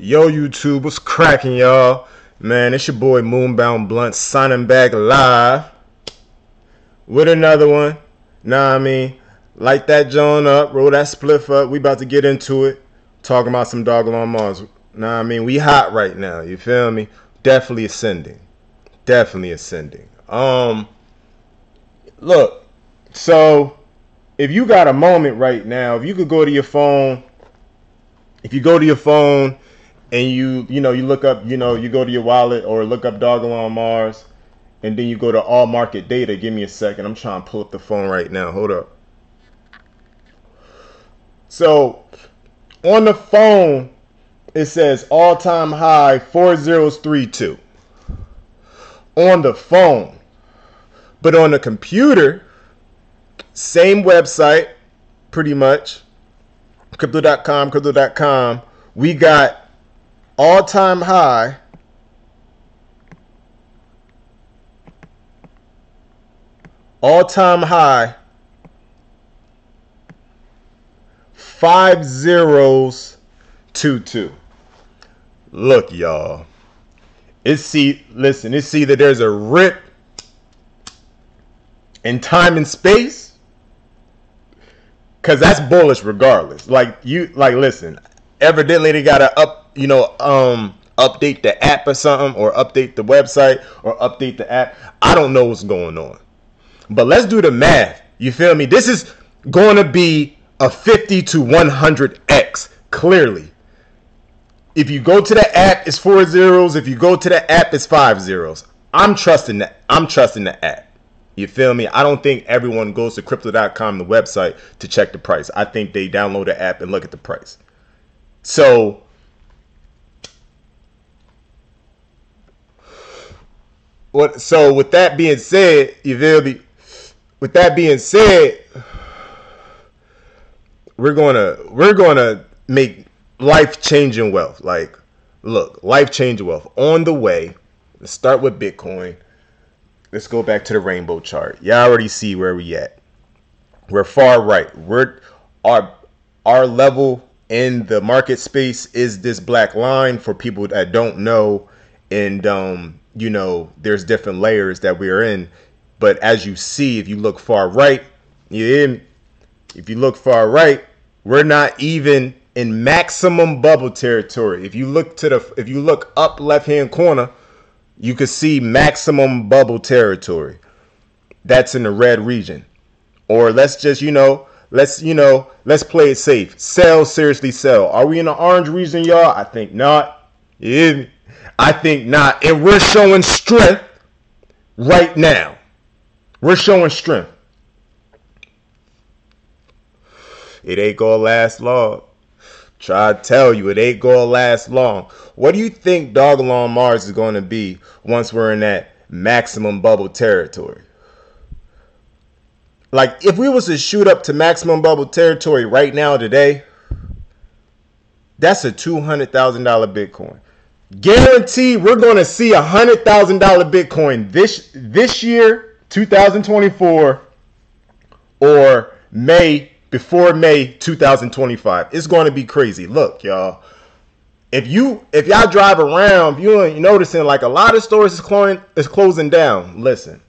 Yo, YouTube, what's cracking, y'all? Man, it's your boy Moonbound Blunt signing back live with another one. Nah, I mean, light that joint up, roll that spliff up. We about to get into it. Talking about some Dogelon Mars. Nah, I mean, we hot right now. You feel me? Definitely ascending. Definitely ascending. Um, look, so if you got a moment right now, if you could go to your phone, if you go to your phone and you you know you look up you know you go to your wallet or look up Dogelon Mars and then you go to all market data. Give me a second. I'm trying to pull up the phone right now. Hold up. So on the phone it says all-time high 4032 on the phone. But on the computer same website pretty much. Crypto.com crypto.com we got all time high all time high five zeros two two. Look y'all. It's see listen it's see that there's a rip in time and space because that's bullish regardless. Like you like listen evidently they gotta up you know, um, update the app or something, or update the website, or update the app. I don't know what's going on. But let's do the math. You feel me? This is going to be a 50 to 100x, clearly. If you go to the app, it's four zeros. If you go to the app, it's five zeros. I'm trusting that. I'm trusting the app. You feel me? I don't think everyone goes to crypto.com, the website, to check the price. I think they download the app and look at the price. So what so with that being said, you feel me? With that being said, we're gonna we're gonna make life changing wealth. Like, look, life changing wealth on the way. Let's start with Bitcoin. Let's go back to the rainbow chart. Y'all already see where we at. We're far right. We're our our level in the market space is this black line for people that don't know and um you know, there's different layers that we're in. But as you see, if you look far right, you. If you look far right, we're not even in maximum bubble territory. If you look to the, if you look up left hand corner, you can see maximum bubble territory. That's in the red region. Or let's just, you know, let's, you know, let's play it safe. Sell, seriously sell. Are we in the orange region, y'all? I think not. Yeah. I think not. And we're showing strength right now. We're showing strength. It ain't gonna last long. Try to tell you, it ain't gonna last long. What do you think Dogelon Mars is gonna be once we're in that maximum bubble territory? Like, if we was to shoot up to maximum bubble territory right now today, that's a $200,000 Bitcoin. Guarantee we're going to see a hundred thousand dollar Bitcoin this this year, 2024, or May before May 2025. It's going to be crazy. Look, y'all. If you if y'all drive around, you're noticing like a lot of stores is closing is closing down. Listen,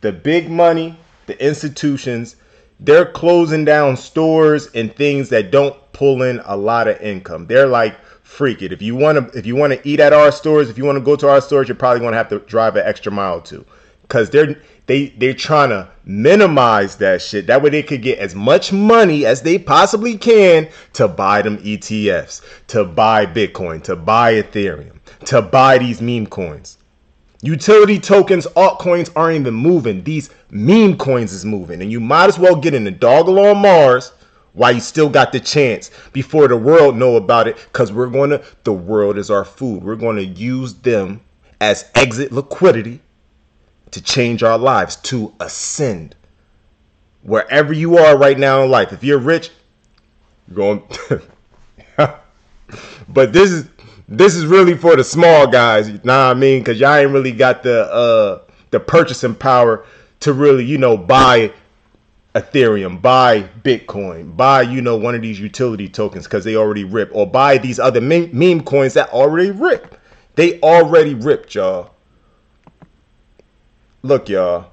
the big money, the institutions, they're closing down stores and things that don't pull in a lot of income. They're like freak it. If you want to, if you want to eat at our stores, if you want to go to our stores, you're probably going to have to drive an extra mile too, because they're they they're trying to minimize that shit. That way they could get as much money as they possibly can to buy them ETFs, to buy Bitcoin, to buy Ethereum, to buy these meme coins. Utility tokens, altcoins aren't even moving. These meme coins is moving, and you might as well get in the Dogelon Mars why you still got the chance before the world know about it because we're going to the world is our food. We're going to use them as exit liquidity to change our lives to ascend. Wherever you are right now in life if you're rich going but this is this is really for the small guys you know what i mean? Because y'all ain't really got the uh the purchasing power to really you know buy Ethereum, buy Bitcoin, buy, you know, one of these utility tokens because they already rip, or buy these other meme, meme coins that already rip. They already ripped, y'all. Look, y'all.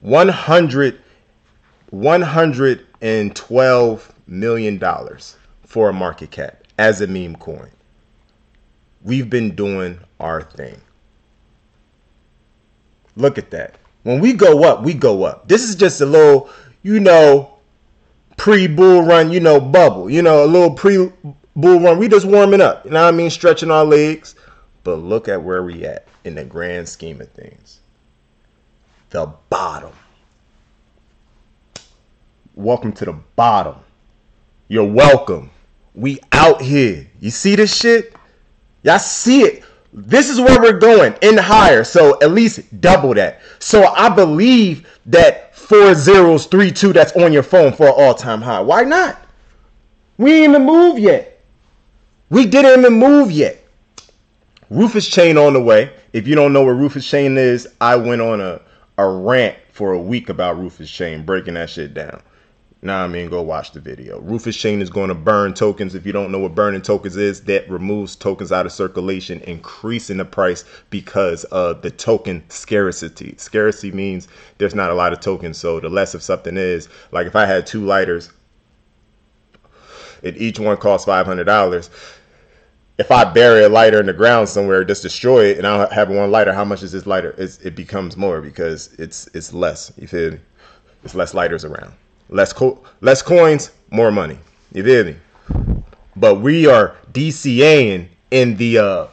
100 112 million dollars for a market cap as a meme coin. We've been doing our thing. Look at that. When we go up, we go up. This is just a little, you know, pre bull run, you know, bubble, you know, a little pre bull run. We just warming up, you know what I mean? Stretching our legs. But look at where we at in the grand scheme of things. The bottom. Welcome to the bottom. You're welcome. We out here. You see this shit? Y'all see it. This is where we're going in higher. So at least double that. So I believe that four zeros, three, two, that's on your phone for an all-time high. Why not? We ain't even move yet. We didn't even move yet. Rufus Chain on the way. If you don't know where Rufus Chain is, I went on a, a rant for a week about Rufus Chain, breaking that shit down. Nah, I mean, go watch the video. Rufus Chain is going to burn tokens. If you don't know what burning tokens is, that removes tokens out of circulation, increasing the price because of the token scarcity. Scarcity means there's not a lot of tokens. So the less of something is, like if I had two lighters, and each one costs $500, if I bury a lighter in the ground somewhere, just destroy it, and I have one lighter, how much is this lighter? It's, it becomes more because it's it's less. You feel me? It's less lighters around. Less co- less coins, more money. You feel me? But we are DCAing in the uh,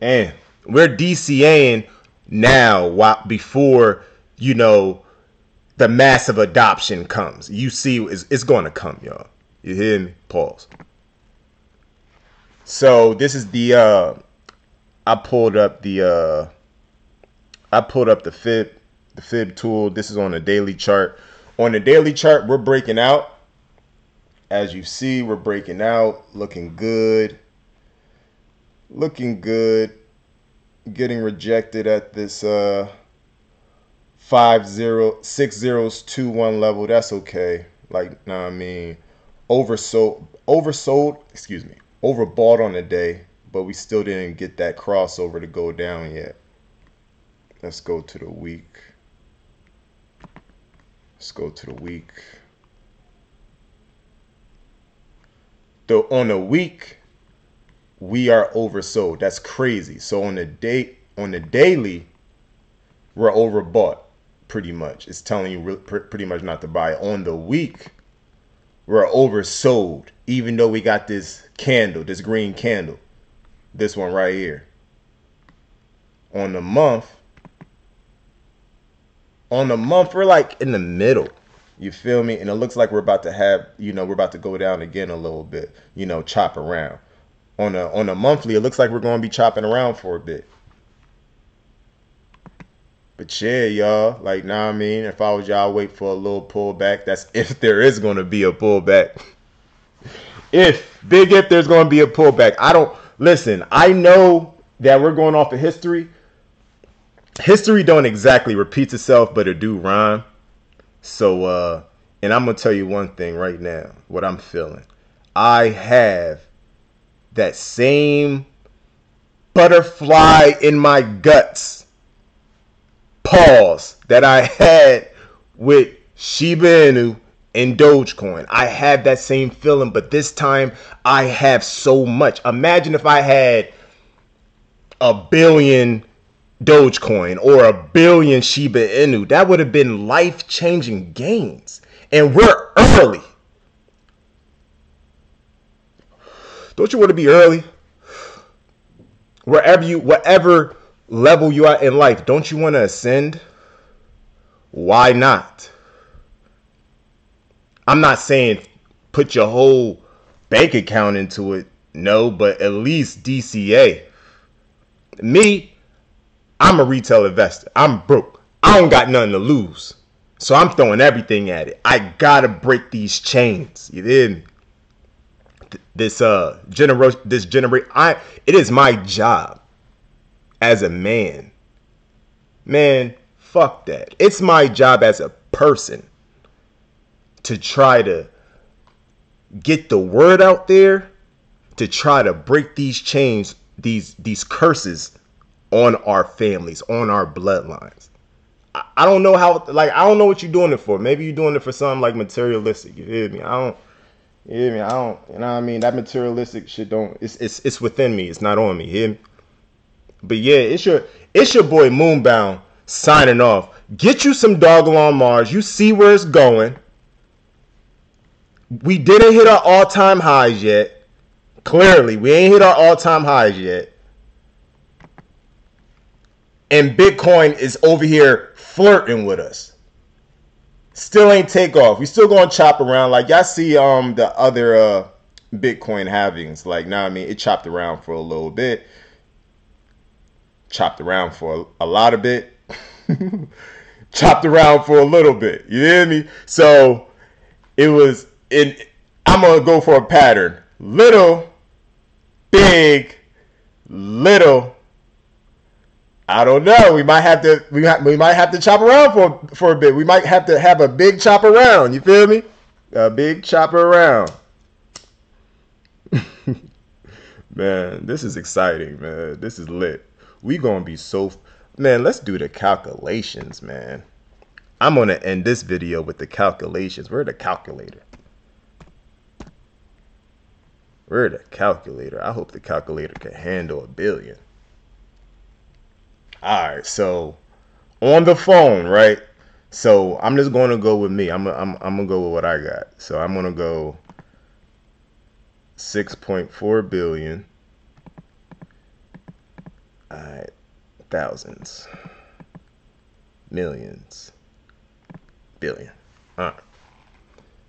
and we're DCAing now. While before you know the massive adoption comes, you see it's, it's going to come, y'all. You hear me? Pause. So this is the uh I pulled up the uh I pulled up the fib the fib tool. This is on a daily chart. On the daily chart, we're breaking out. As you see, we're breaking out, looking good. Looking good. Getting rejected at this uh five zero six zeros two one level. That's okay. Like, nah, I mean, oversold, oversold. Excuse me, overbought on the day, but we still didn't get that crossover to go down yet. Let's go to the week. Let's go to the week. Though on the week, we are oversold. That's crazy. So on the day on the daily, we're overbought pretty much. It's telling you pretty much not to buy. On the week, we're oversold, even though we got this candle, this green candle, this one right here. On the month, on the month, we're like in the middle. You feel me? And it looks like we're about to have, you know, we're about to go down again a little bit, you know, chop around. On a on a monthly, it looks like we're going to be chopping around for a bit. But yeah, y'all, like, nah, I mean, if I was y'all, wait for a little pullback. That's if there is going to be a pullback. if, big if there's going to be a pullback. I don't, listen, I know that we're going off of history, history don't exactly repeat itself, but it do rhyme. So, uh, and I'm gonna tell you one thing right now, what I'm feeling. I have that same butterfly in my guts pause that I had with Shiba Inu and Dogecoin. I have that same feeling, but this time I have so much. Imagine if I had a billion Dogecoin or a billion Shiba Inu. That would have been life changing gains. And we're early. Don't you want to be early? Wherever you, whatever level you are in life, don't you want to ascend? Why not? I'm not saying put your whole bank account into it. No, but at least DCA. Me, I'm a retail investor. I'm broke. I don't got nothing to lose. So I'm throwing everything at it. I gotta break these chains. You did? This uh generation this generate I it is my job as a man. Man, fuck that. It's my job as a person to try to get the word out there to try to break these chains, these these curses on our families, on our bloodlines. I, I don't know how like I don't know what you're doing it for. Maybe you're doing it for something like materialistic. You hear me? I don't you hear me? I don't you know what I mean? That materialistic shit don't it's it's it's within me. It's not on me. You hear me? But yeah, it's your it's your boy Moonbound signing off. Get you some Dogelon Mars. You see where it's going. We didn't hit our all-time highs yet. Clearly, we ain't hit our all-time highs yet. And Bitcoin is over here flirting with us. Still ain't take off. We still gonna chop around. Like y'all see um the other uh Bitcoin halvings. Like now I mean it chopped around for a little bit. Chopped around for a, a lot of bit. chopped around for a little bit. You hear me? So it was in I'm gonna go for a pattern. Little, big, little. I don't know. We might have to we, ha- we might have to chop around for for a bit. We might have to have a big chop around. You feel me? A big chop around. man, this is exciting, man. This is lit. We gonna be so man. Let's do the calculations, man. I'm gonna end this video with the calculations. Where the calculator? Where the calculator? I hope the calculator can handle a billion. All right, so on the phone, right? So I'm just going to go with me. I'm I'm I'm gonna go with what I got. So I'm gonna go 6.4 billion. All right, thousands, millions, billion. All right,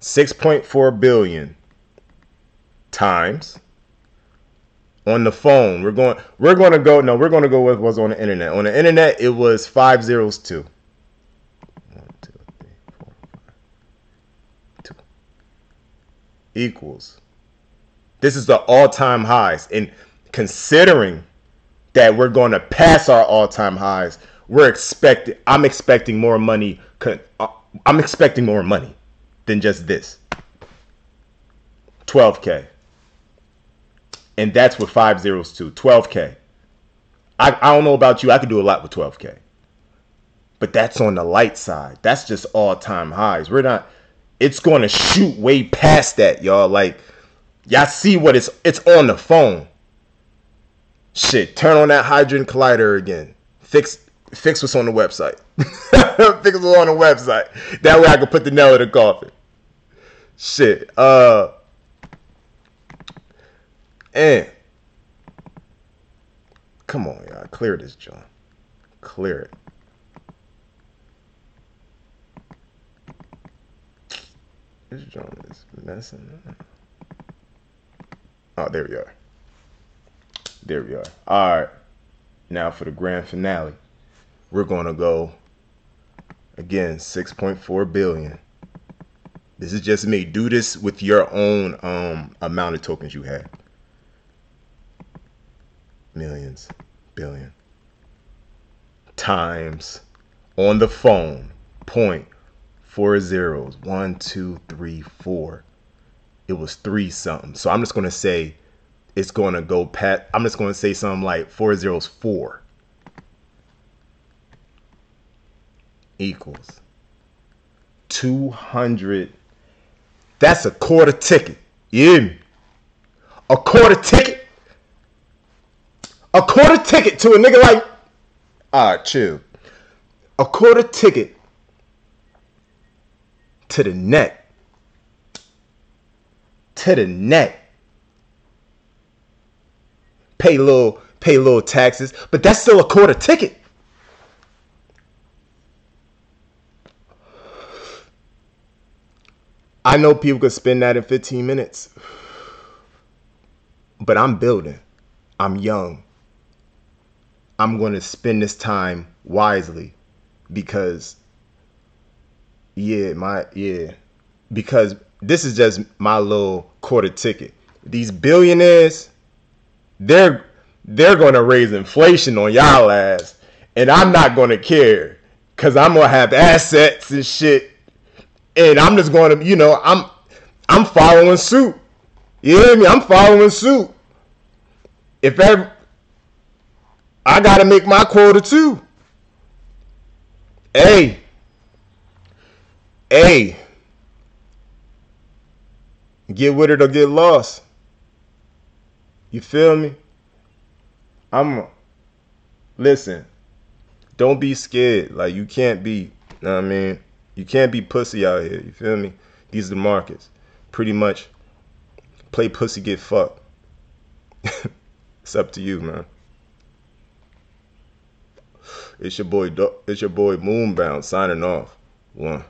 6.4 billion times on the phone. We're going we're going to go no, we're going to go with what's on the internet. On the internet it was 5 zeros 2. One, two, three, four, five, two. Equals. This is the all-time highs and considering that we're going to pass our all-time highs, we're expecting I'm expecting more money uh, I'm expecting more money than just this. 12k and that's with five zeros too. 12k. I, I don't know about you. I could do a lot with 12k, but that's on the light side. That's just all time highs. We're not. It's going to shoot way past that, y'all. Like y'all see what it's. It's on the phone. Shit, turn on that hydrogen Collider again. Fix fix what's on the website. fix what's on the website. That way I can put the nail in the coffin. Shit. Uh and come on, y'all, clear this joint. Clear it. This joint is messing. Oh, there we are. There we are. All right. Now for the grand finale. We're going to go again 6.4 billion. This is just me. Do this with your own um amount of tokens you have millions, billion. Times on the phone. Point. Four zeros. One two three four. It was three something. So i'm just going to say it's going to go pat i'm just going to say something like four zeros four. Equals 200 that's a quarter ticket. Me? A quarter ticket a quarter ticket to a nigga like, ah, right. A quarter ticket to the neck. To the neck. Pay little, pay little taxes, but that's still a quarter ticket. I know people could spend that in 15 minutes. But I'm building. I'm young. I'm going to spend this time wisely because yeah, my yeah, because this is just my little quarter ticket. These billionaires, they're they're going to raise inflation on y'all ass, and I'm not going to care because I'm going to have assets and shit and I'm just going to, you know, I'm I'm following suit. You hear me? I'm following suit. If ever, I got to make my quota too. Hey, hey, get with it or get lost. You feel me? I'm listen. Don't be scared. Like you can't be. You know what I mean? You can't be pussy out here. You feel me? These are the markets. Pretty much play pussy get fucked. it's up to you, man. It's your boy. It's your boy Moonbound signing off. One.